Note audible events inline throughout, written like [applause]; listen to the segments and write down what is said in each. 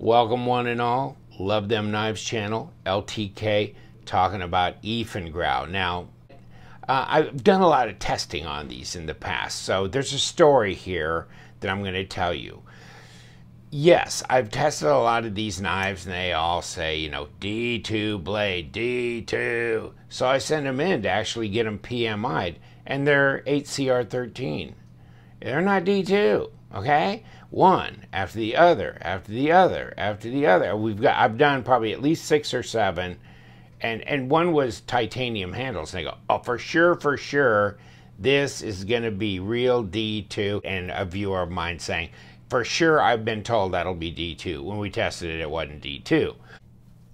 Welcome, one and all. Love Them Knives channel, LTK, talking about Eafengrow. Now, uh, I've done a lot of testing on these in the past, so there's a story here that I'm going to tell you. Yes, I've tested a lot of these knives and they all say, you know, D2 blade, D2. So I send them in to actually get them PMI'd and they're 8CR13. They're not D2, okay? One after the other, after the other, after the other. We've got I've done probably at least 6 or 7 and and one was titanium handles and I go, "Oh, for sure, for sure, this is going to be real D2." And a viewer of mine saying, for sure I've been told that'll be D2. When we tested it, it wasn't D2.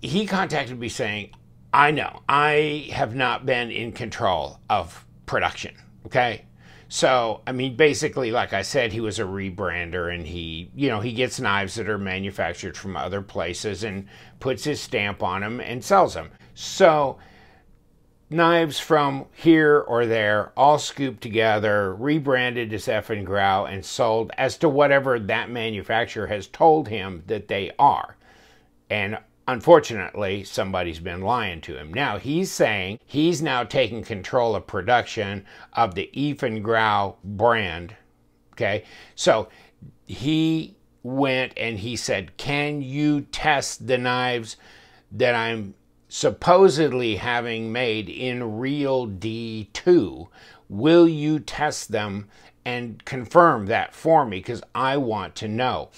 He contacted me saying, I know, I have not been in control of production. Okay. So, I mean, basically, like I said, he was a rebrander and he, you know, he gets knives that are manufactured from other places and puts his stamp on them and sells them. So, knives from here or there, all scooped together, rebranded as Eafengrow, and sold as to whatever that manufacturer has told him that they are. And unfortunately, somebody's been lying to him. Now, he's saying he's now taking control of production of the Eafengrow brand. Okay, so he went and he said, Can you test the knives that I'm supposedly having made in real D2, will you test them and confirm that for me? Because I want to know.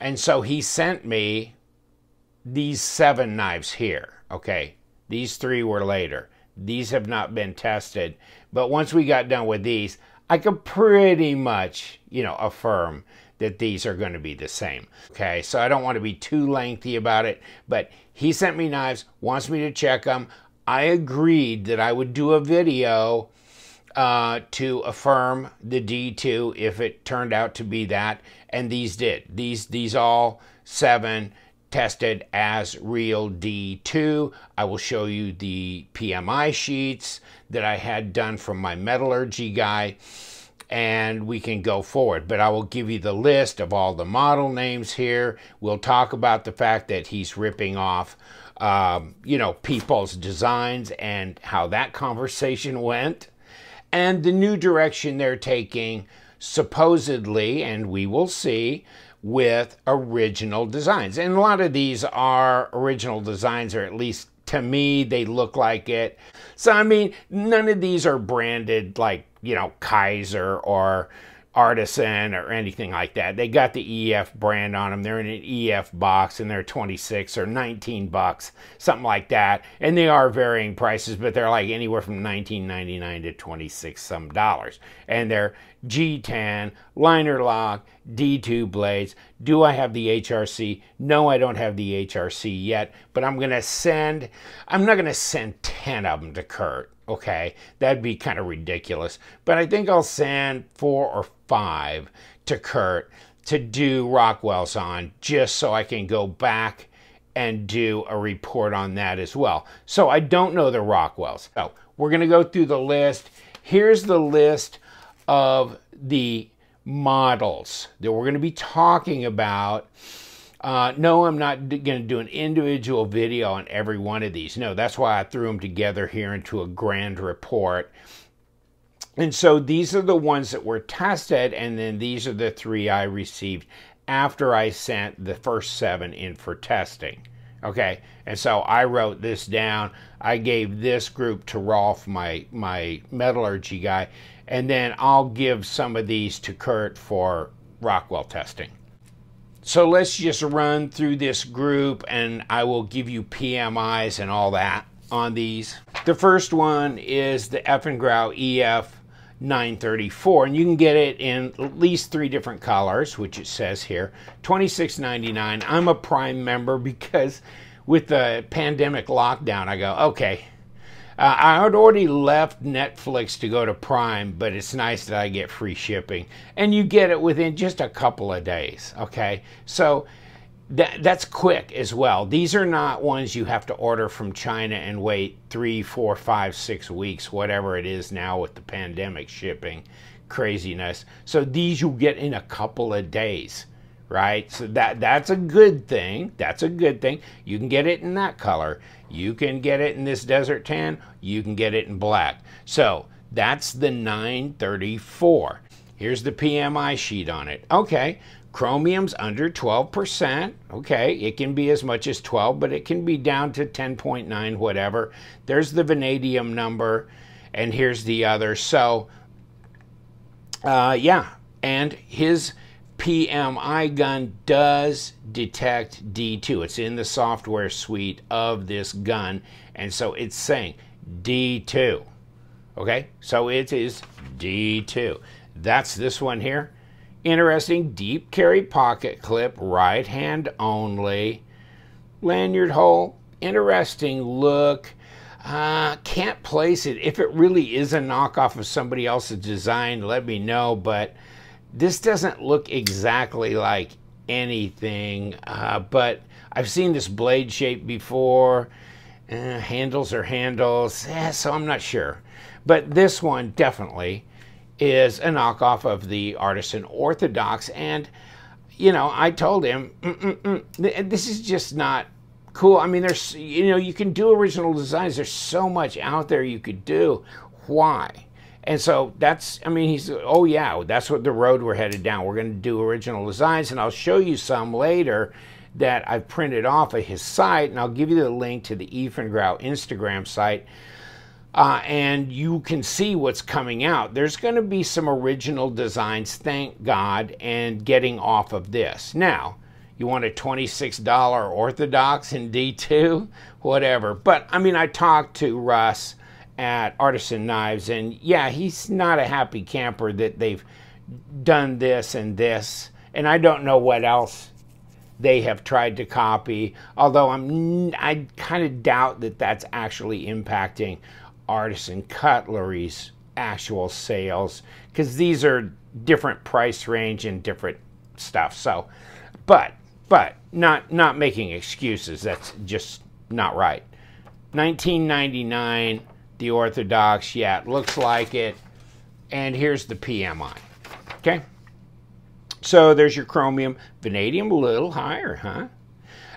And so he sent me these seven knives here. Okay, these three were later. These have not been tested. But once we got done with these, I could pretty much, you know, affirm that these are going to be the same. Okay, so I don't want to be too lengthy about it, but he sent me knives, wants me to check them. I agreed that I would do a video uh, to affirm the D2 if it turned out to be that, and these did. These these all seven tested as real D2. I will show you the PMI sheets that I had done from my metallurgy guy and we can go forward. But I will give you the list of all the model names here. We'll talk about the fact that he's ripping off, um, you know, people's designs and how that conversation went, and the new direction they're taking, supposedly, and we will see, with original designs. And a lot of these are original designs, or at least to me, they look like it. So, I mean, none of these are branded like, you know, Kizer or Artisan or anything like that. They got the EF brand on them. They're in an EF box and they're 26 or 19 bucks, something like that. And they are varying prices, but they're like anywhere from 19.99 to 26 some dollars. And they're G10, liner lock, D2 blades. Do I have the HRC? No, I don't have the HRC yet, but I'm going to send, I'm not going to send 10 of them to Kurt okay? That'd be kind of ridiculous. But I think I'll send four or five to Kurt to do Rockwell's on just so I can go back and do a report on that as well. So I don't know the Rockwells. So we're going to go through the list. Here's the list of the models that we're going to be talking about uh, no, I'm not going to do an individual video on every one of these. No, that's why I threw them together here into a grand report. And so these are the ones that were tested, and then these are the three I received after I sent the first seven in for testing. Okay, and so I wrote this down. I gave this group to Rolf, my my metallurgy guy, and then I'll give some of these to Kurt for Rockwell testing. So let's just run through this group and I will give you PMIs and all that on these. The first one is the Eafengrow EF 934 and you can get it in at least three different colors which it says here 26.99 i'm a prime member [laughs] because with the pandemic lockdown i go okay uh, I had already left Netflix to go to Prime, but it's nice that I get free shipping. And you get it within just a couple of days, okay? So that, that's quick as well. These are not ones you have to order from China and wait three, four, five, six weeks, whatever it is now with the pandemic shipping craziness. So these you get in a couple of days, right? So that that's a good thing. That's a good thing. You can get it in that color. You can get it in this desert tan. You can get it in black. So that's the 934. Here's the PMI sheet on it. Okay, chromium's under 12%. Okay, it can be as much as 12, but it can be down to 10.9, whatever. There's the vanadium number, and here's the other. So, uh, yeah, and his PMI gun does detect D2. It's in the software suite of this gun, and so it's saying D2. Okay, so it is D2. That's this one here. Interesting deep carry pocket clip, right hand only. Lanyard hole, interesting look. Uh, can't place it. If it really is a knockoff of somebody else's design, let me know. But this doesn't look exactly like anything, uh, but I've seen this blade shape before. Uh, handles are handles, eh, so I'm not sure. But this one definitely is a knockoff of the Artisan Orthodox. And, you know, I told him, mm -mm -mm, this is just not cool. I mean, there's, you know, you can do original designs. There's so much out there you could do. Why? And so that's, I mean, he's, oh yeah, that's what the road we're headed down. We're going to do original designs, and I'll show you some later that I've printed off of his site, and I'll give you the link to the Eafengrow Instagram site. Uh, and you can see what's coming out. There's going to be some original designs, thank God, and getting off of this. Now, you want a $26 Orthodox in D2? Whatever. But, I mean, I talked to Russ at Artisan Knives, and yeah, he's not a happy camper that they've done this and this, and I don't know what else they have tried to copy. Although I'm, I kind of doubt that that's actually impacting Artisan Cutlery's actual sales because these are different price range and different stuff. So, but but not not making excuses. That's just not right. 1999 the Orthodox. Yeah, it looks like it. And here's the PMI. Okay? So there's your chromium. Vanadium a little higher, huh?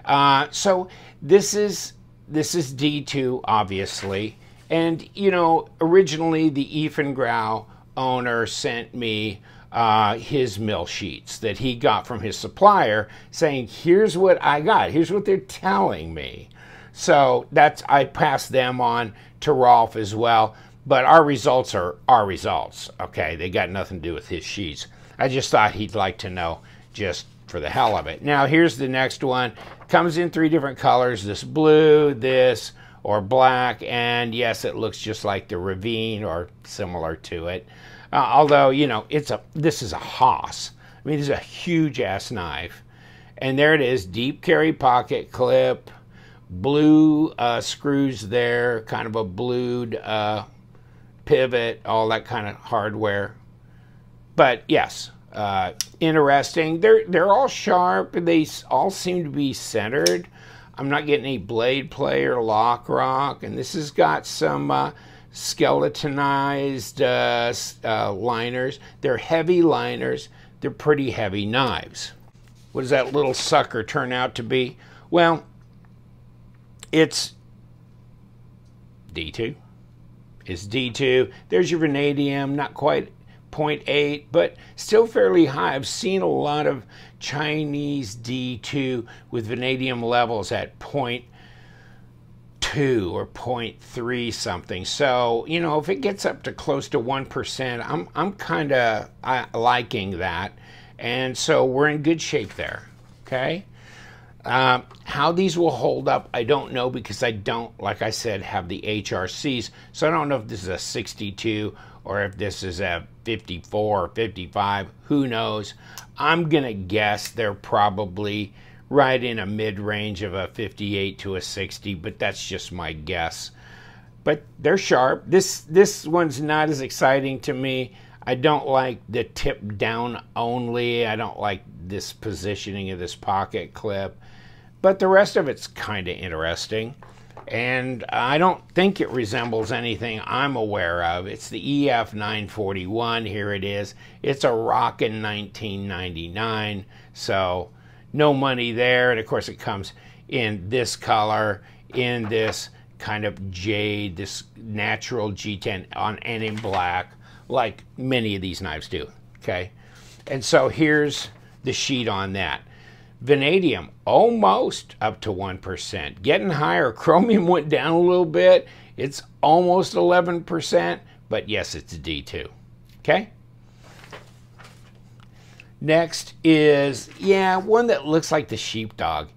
Uh, so this is this is D2, obviously. And, you know, originally the Eafengrow owner sent me uh, his mill sheets that he got from his supplier saying, here's what I got. Here's what they're telling me. So that's I passed them on to Rolf as well. But our results are our results. Okay, they got nothing to do with his sheets. I just thought he'd like to know just for the hell of it. Now here's the next one. Comes in three different colors. This blue, this, or black. And yes, it looks just like the Ravine or similar to it. Uh, although, you know, it's a this is a Haas. I mean, this is a huge ass knife. And there it is, deep carry pocket clip blue uh, screws there, kind of a blued uh, pivot, all that kind of hardware. But yes, uh, interesting. They're they're all sharp. They all seem to be centered. I'm not getting any blade play or lock rock, and this has got some uh, skeletonized uh, uh, liners. They're heavy liners. They're pretty heavy knives. What does that little sucker turn out to be? Well, it's D2. It's D2. There's your vanadium, not quite 0.8, but still fairly high. I've seen a lot of Chinese D2 with vanadium levels at 0.2 or 0.3 something. So, you know, if it gets up to close to 1%, I'm, I'm kind of liking that. And so we're in good shape there. Okay. Uh, how these will hold up, I don't know because I don't, like I said, have the HRCs. So I don't know if this is a 62 or if this is a 54 or 55. Who knows? I'm going to guess they're probably right in a mid range of a 58 to a 60, but that's just my guess. But they're sharp. This this one's not as exciting to me. I don't like the tip down only. I don't like this positioning of this pocket clip. But the rest of it's kind of interesting. and I don't think it resembles anything I'm aware of. It's the EF 941. Here it is. It's a rockin' 1999. So no money there. And of course, it comes in this color, in this kind of jade, this natural G10 on and in black, like many of these knives do. Okay. And so here's the sheet on that. Vanadium, almost up to 1%. Getting higher. [laughs] Chromium went down a little bit. It's almost 11%, but yes, it's a D2. Okay? Next is, yeah, one that looks like the sheepdog.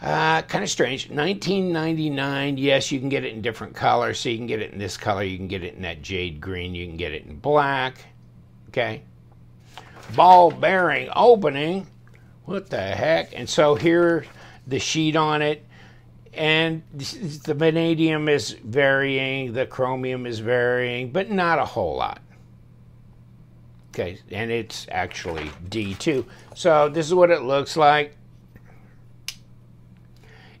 Uh, kind of strange. 1999. Yes, you can get it in different colors. So you can get it in this color. You can get it in that jade green. You can get it in black. Okay. Ball bearing opening what the heck? And so here, the sheet on it, and the vanadium is varying, the chromium is varying, but not a whole lot. Okay, and it's actually D2. So this is what it looks like.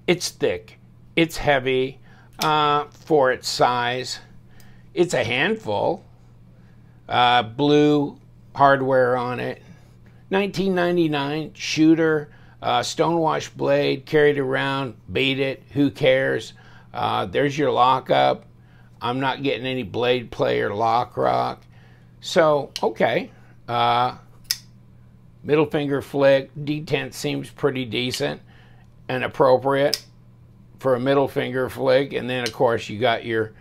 It's thick, it's heavy uh, for its size. It's a handful. Uh, blue hardware on it. 1999 shooter, uh, stonewash blade, carried around, beat it, who cares? Uh, there's your lockup. I'm not getting any blade play or lock rock. So, okay. Uh, middle finger flick, detent seems pretty decent and appropriate for a middle finger flick. And then, of course, you got your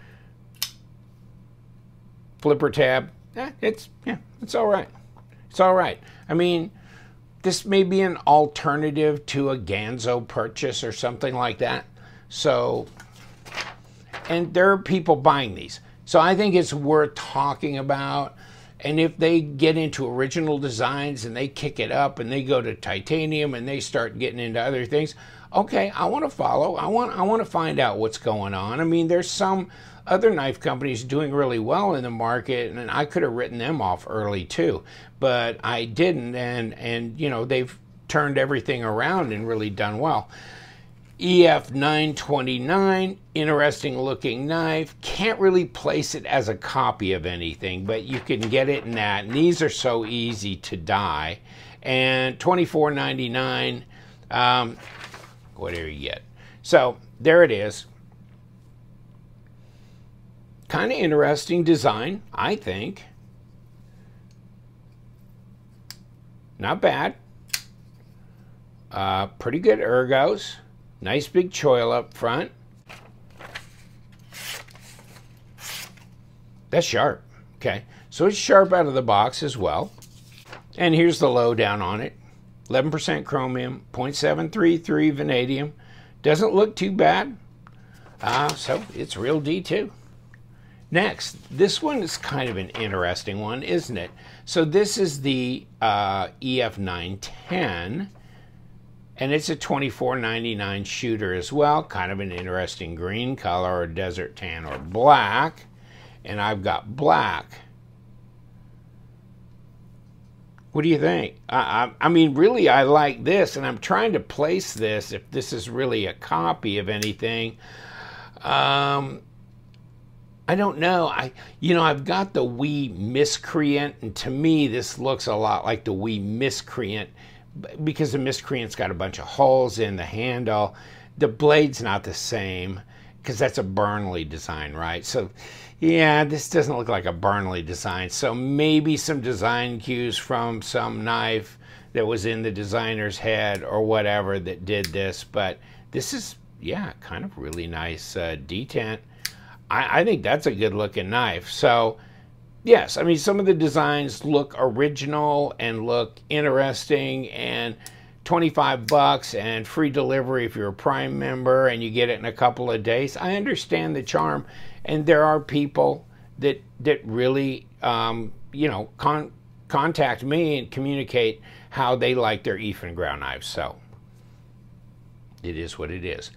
flipper tab. Eh, it's, yeah, it's all right. It's all right. I mean, this may be an alternative to a Ganzo purchase or something like that. So, and there are people buying these. So I think it's worth talking about. And if they get into original designs and they kick it up and they go to titanium and they start getting into other things, okay, I want to follow. I want I want to find out what's going on. I mean, there's some other knife companies doing really well in the market, and I could have written them off early too, but I didn't, and and you know they've turned everything around and really done well. EF 929, interesting looking knife. Can't really place it as a copy of anything, but you can get it in that. And these are so easy to dye. And 24.99, um, whatever you get. So there it is kind of interesting design, I think. Not bad. Uh, pretty good ergos. Nice big choil up front. That's sharp. Okay, so it's sharp out of the box as well. And here's the lowdown on it. 11% chromium, 0.733 vanadium. Doesn't look too bad. Uh, so it's real D2. Next, this one is kind of an interesting one, isn't it? So this is the uh, EF910, and it's a 24.99 shooter as well. Kind of an interesting green color, or desert tan, or black. And I've got black. What do you think? I, I, I, mean, really, I like this, and I'm trying to place this if this is really a copy of anything. Um, I don't know. I you know I've got the Wee Miscreant, and to me this looks a lot like the Wee Miscreant because the Miscreant's got a bunch of holes in the handle. The blade's not the same because that's a Burnley design, right? So yeah, this doesn't look like a Burnley design. So maybe some design cues from some knife that was in the designer's head or whatever that did this, but this is yeah, kind of really nice uh, detent. I, I think that's a good looking knife. So, yes, I mean, some of the designs look original and look interesting and 25 bucks and free delivery if you're a prime member and you get it in a couple of days. I understand the charm. And there are people that that really um, you know con- contact me and communicate how they like their Eafengrow knives. So it is what it is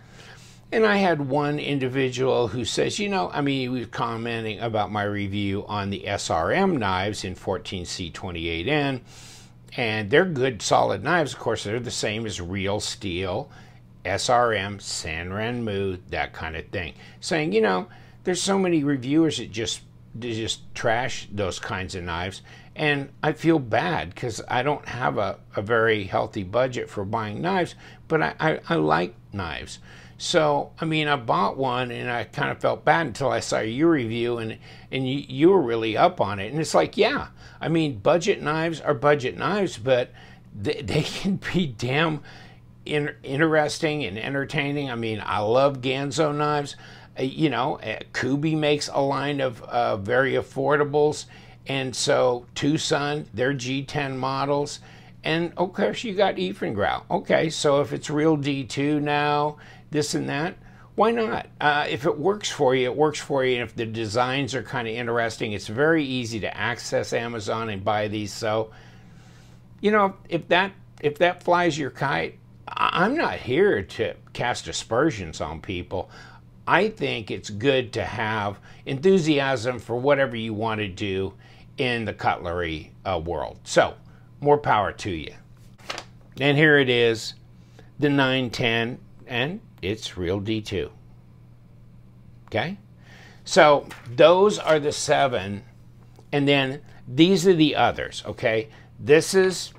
and I had one individual who says, you know, I mean, he was commenting about my review on the SRM knives in 14C28N, and they're good, solid knives. Of course, they're the same as real steel, SRM, Sanrenmu, that kind of thing, saying, you know, there's so many reviewers that just just trash those kinds of knives, and I feel bad because I don't have a, a very healthy budget for buying knives, but I, I, I like knives. So, I mean, I bought one and I kind of felt bad until I saw your review and, and you, you were really up on it. And it's like, yeah, I mean, budget knives are budget knives, but they, [laughs] they can be damn in, interesting and entertaining. I mean, I love Ganzo knives. Uh, you know, uh, Kubey makes a line of uh, very affordables. And so Tucson, their G10 models. And of course, you got Grau. Okay, so if it's real D2 now, this and that. Why not? Uh, if it works for you, it works for you. And if the designs are kind of interesting, it's very easy to access Amazon and buy these. So, you know, if that if that flies your kite, I'm not here to cast aspersions on people. I think it's good to have enthusiasm for whatever you want to do in the cutlery uh, world. So, more power to you. And here it is, the 910, and it's real D2. Okay? So those are the seven. And then these are the others. Okay? This is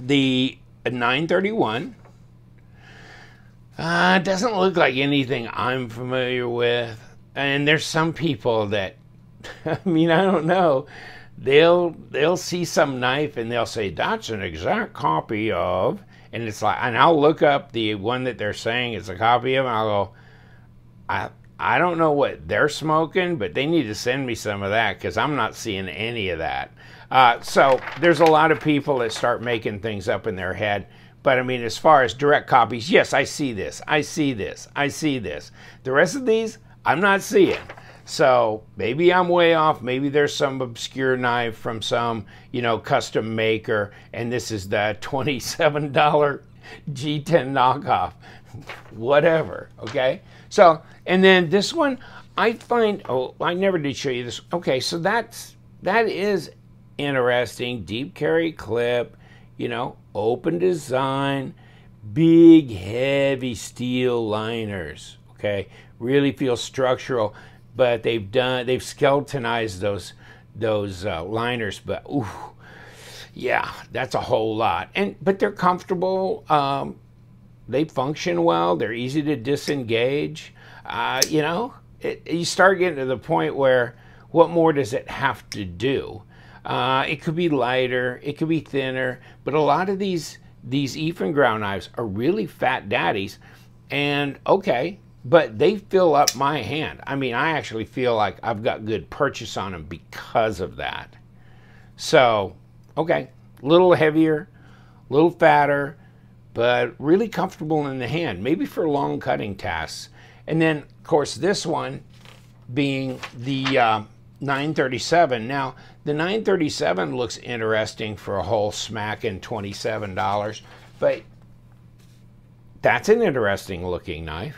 the 931. Uh, it doesn't look like anything I'm familiar with. And there's some people that, [laughs] I mean, I don't know. They'll they'll see some knife and they'll say that's an exact copy of, and it's like, and I'll look up the one that they're saying is a copy of, and I'll go, I I don't know what they're smoking, but they need to send me some of that because I'm not seeing any of that. Uh, so there's a lot of people that start making things up in their head. But I mean, as far as direct copies, yes, I see this, I see this, I see this. The rest of these, I'm not seeing. So maybe I'm way off. Maybe there's some obscure knife from some, you know, custom maker, and this is the [laughs] $27 G10 knockoff. Whatever, okay? So, and then this one, I find, oh, I never did show you this. Okay, so that's, that is interesting. Deep carry clip, you know, open design, big, heavy steel liners, okay? Really feel structural but they've done they've skeletonized those those uh, liners. But ooh, yeah, that's a whole lot. And but they're comfortable. Um, they function well. They're easy to disengage. Uh, you know, it, you start getting to the point where what more does it have to do? Uh, it could be lighter, it could be thinner, but a lot of these these Ground knives are really fat daddies. And okay, but they fill up my hand. I mean, I actually feel like I've got good purchase on them because of that. So, okay, a little heavier, a little fatter, but really comfortable in the hand, maybe for long cutting tasks. And then, of course, this one being the uh, 937. Now, the 937 looks interesting for a whole smack in $27, but that's an interesting looking knife.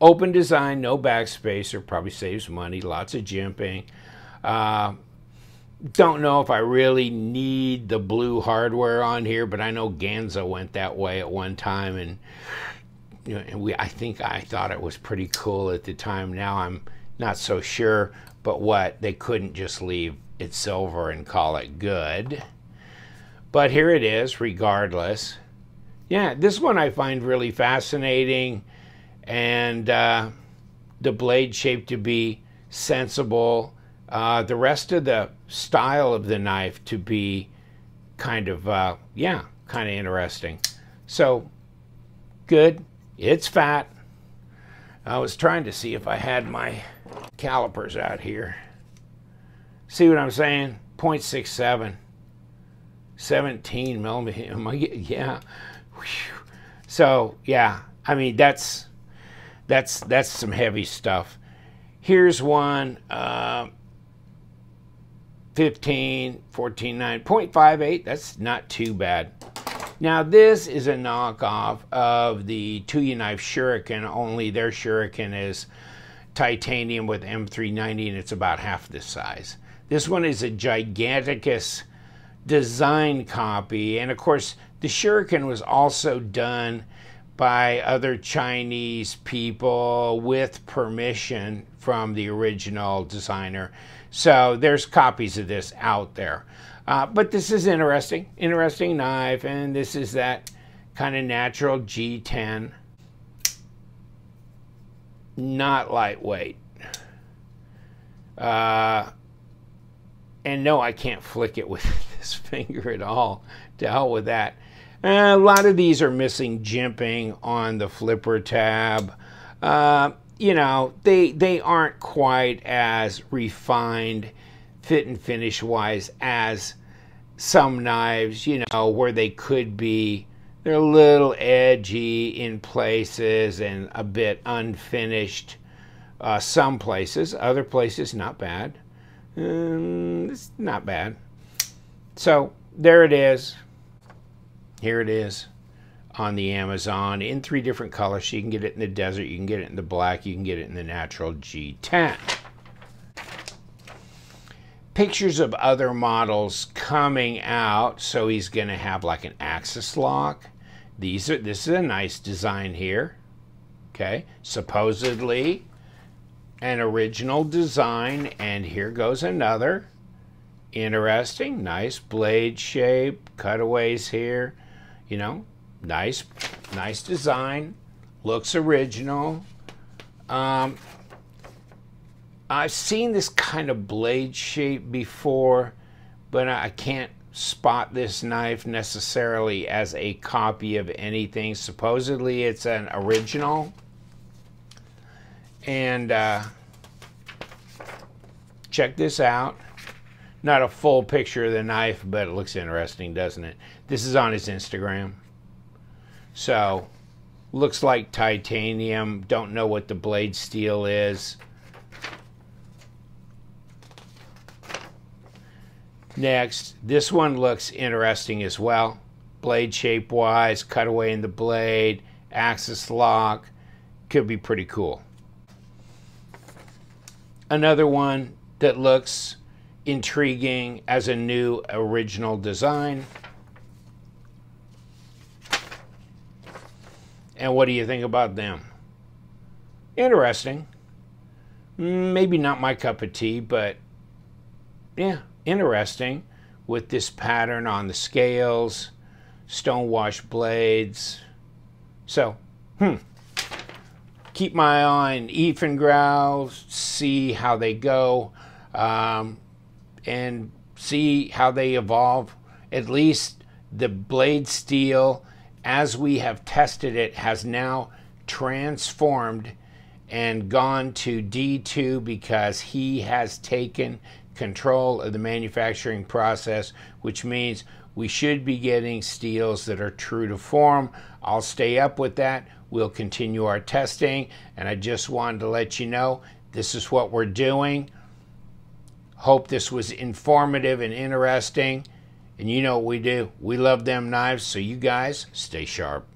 Open design, no backspacer, probably saves money, lots of jimping. Uh, don't know if I really need the blue hardware on here, but I know Ganzo went that way at one time, and, you know, and we I think I thought it was pretty cool at the time. Now I'm not so sure, but what they couldn't just leave it silver and call it good. But here it is, regardless. Yeah, this one I find really fascinating and uh, the blade shape to be sensible. Uh, the rest of the style of the knife to be kind of, uh, yeah, kind of interesting. So, good. It's fat. I was trying to see if I had my calipers out here. See what I'm saying? 0.67. 17 millimeter. [laughs] Yeah. So, yeah, I mean, that's that's that's some heavy stuff. Here's one, uh, 15, 14, 9, 0.58. That's not too bad. Now this is a knockoff of the Tuya Knife Shuriken, only their Shuriken is titanium with M390 and it's about half this size. This one is a Giganticus design copy and of course the Shuriken was also done by other Chinese people with permission from the original designer. So there's copies of this out there. Uh, but this is interesting, interesting knife, and this is that kind of natural G10. Not lightweight. Uh, and no, I can't flick it with [laughs] this finger at all. To hell with that. Uh, a lot of these are missing jimping on the flipper tab. Uh, you know, they they aren't quite as refined fit and finish wise as some knives, you know, where they could be. They're a little edgy in places and a bit unfinished. Uh, some places, other places, not bad. Um, it's not bad. So there it is. Here it is on the Amazon in three different colors. So you can get it in the desert, you can get it in the black, you can get it in the natural G10. Pictures of other models coming out. So he's going to have like an axis lock. These are this is a nice design here. Okay, supposedly an original design, and here goes another. Interesting, nice blade shape, cutaways here. You know, nice, nice design. Looks original. Um, I've seen this kind of blade shape before, but I can't spot this knife necessarily as a copy of anything. Supposedly it's an original. And uh, check this out. Not a full picture of the knife, but it looks interesting, doesn't it? This is on his Instagram. So, looks like titanium. Don't know what the blade steel is. Next, this one looks interesting as well. Blade shape wise, cutaway in the blade, axis lock. Could be pretty cool. Another one that looks intriguing as a new original design. And what do you think about them? Interesting. Maybe not my cup of tea, but yeah, interesting with this pattern on the scales, stonewash blades. So, hmm. Keep my eye on Eafengrow, see how they go, um, and see how they evolve. At least the blade steel as we have tested it, has now transformed and gone to D2 because he has taken control of the manufacturing process, which means we should be getting steels that are true to form. I'll stay up with that. We'll continue our testing, and I just wanted to let you know this is what we're doing. Hope this was informative and interesting. And you know what we do. We love them knives, so you guys stay sharp.